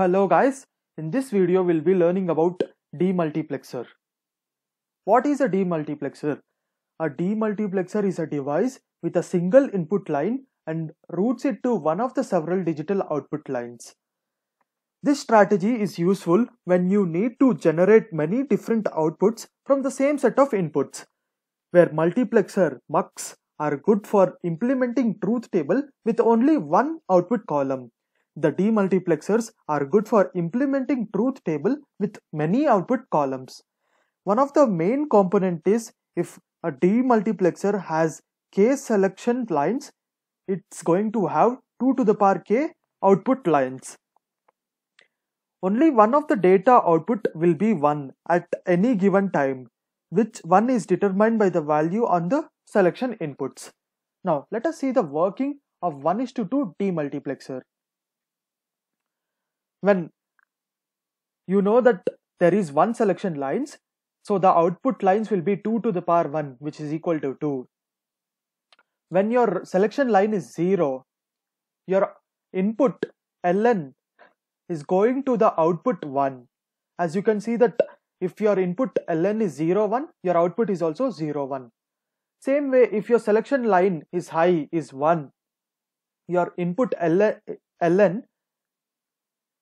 Hello guys, in this video we'll be learning about demultiplexer. What is a demultiplexer? A demultiplexer is a device with a single input line and routes it to one of the several digital output lines. This strategy is useful when you need to generate many different outputs from the same set of inputs, where multiplexer MUX are good for implementing truth table with only one output column. The demultiplexers are good for implementing truth table with many output columns. One of the main component is if a demultiplexer has k selection lines, it's going to have 2 to the power k output lines. Only one of the data output will be 1 at any given time, which one is determined by the value on the selection inputs. Now let us see the working of 1 is to 2 demultiplexer when you know that there is one selection lines so the output lines will be 2 to the power 1 which is equal to 2 when your selection line is 0 your input ln is going to the output 1 as you can see that if your input ln is 0 1 your output is also 0 1 same way if your selection line is high is 1 your input ln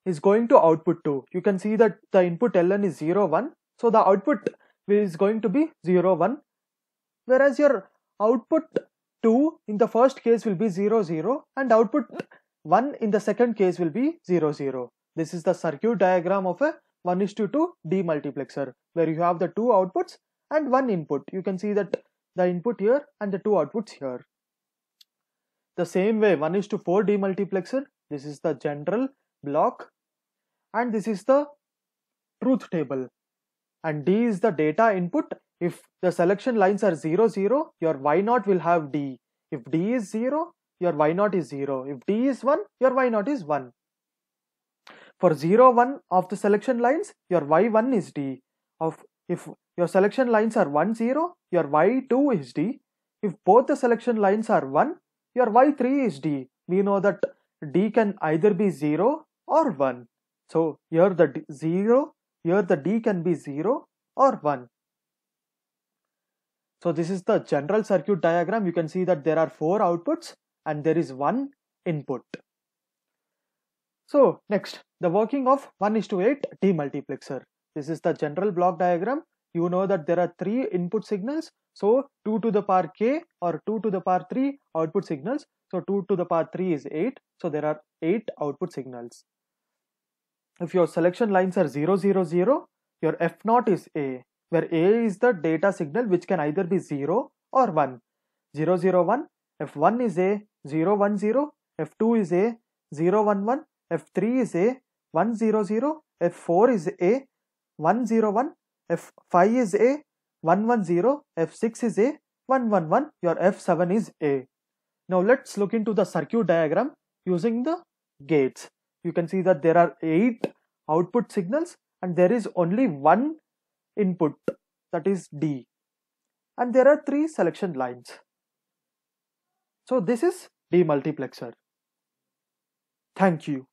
is going to output 2. You can see that the input ln is 0, 1. So the output is going to be 0, 1. Whereas your output 2 in the first case will be 0, 0 and output 1 in the second case will be 0, 0. This is the circuit diagram of a 1 is to 2 demultiplexer where you have the two outputs and one input. You can see that the input here and the two outputs here. The same way 1 is to 4 demultiplexer. This is the general block and this is the truth table and D is the data input. If the selection lines are 0, 0, your Y naught will have D. If D is 0, your Y naught is 0. If D is 1, your Y naught is 1. For 0, 1 of the selection lines, your Y1 is D. Of If your selection lines are 1, 0, your Y2 is D. If both the selection lines are 1, your Y3 is D. We know that D can either be 0 or 1. So here the d 0, here the D can be 0 or 1. So this is the general circuit diagram. You can see that there are four outputs and there is one input. So next, the working of 1 is to 8 demultiplexer. This is the general block diagram. You know that there are three input signals. So 2 to the power k or 2 to the power 3 output signals. So 2 to the power 3 is 8. So there are 8 output signals if your selection lines are 0, 0, 0, your F0 is A, where A is the data signal which can either be 0 or 1. 0, 0, 1, F1 is A, 0, 1, 0, F2 is A, 0, 1, 1, F3 is A, 1, 0, 0, F4 is A, 1, 0, 1, F5 is A, 1, 1, 0, F6 is A, 1, 1, 1, your F7 is A. Now let's look into the circuit diagram using the gates you can see that there are eight output signals and there is only one input that is D and there are three selection lines. So this is demultiplexer. Thank you.